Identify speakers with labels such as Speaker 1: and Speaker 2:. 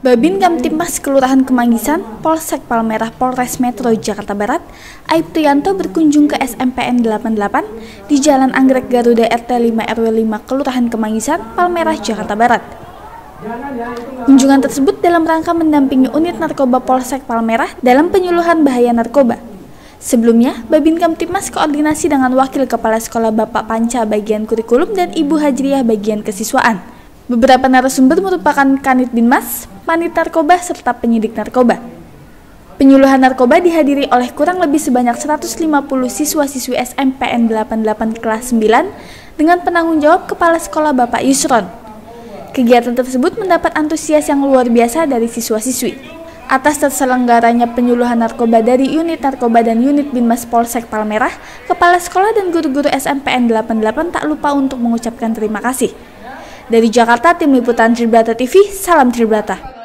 Speaker 1: Babin Kamtipmas Kelurahan Kemanggisan, Polsek Palmerah Polres Metro Jakarta Barat, Aib Prianto berkunjung ke SMPN 88 di Jalan Anggrek Garuda RT 5 RW 5 Kelurahan Kemanggisan, Palmerah Jakarta Barat. Kunjungan tersebut dalam rangka mendampingi unit narkoba Polsek Palmerah dalam penyuluhan bahaya narkoba. Sebelumnya, Babin Kamtipmas koordinasi dengan Wakil Kepala Sekolah Bapak Panca bagian kurikulum dan Ibu Hajriah bagian kesiswaan. Beberapa narasumber merupakan Kanit Binmas, panit narkoba, serta penyidik narkoba. Penyuluhan narkoba dihadiri oleh kurang lebih sebanyak 150 siswa-siswi SMPN 88 kelas 9 dengan penanggung jawab Kepala Sekolah Bapak Yusron. Kegiatan tersebut mendapat antusias yang luar biasa dari siswa-siswi. Atas terselenggaranya penyuluhan narkoba dari unit narkoba dan unit Binmas Polsek Palmerah, Kepala Sekolah dan guru-guru SMPN 88 tak lupa untuk mengucapkan terima kasih. Dari Jakarta, Tim Liputan Tribrata TV, salam Tribrata.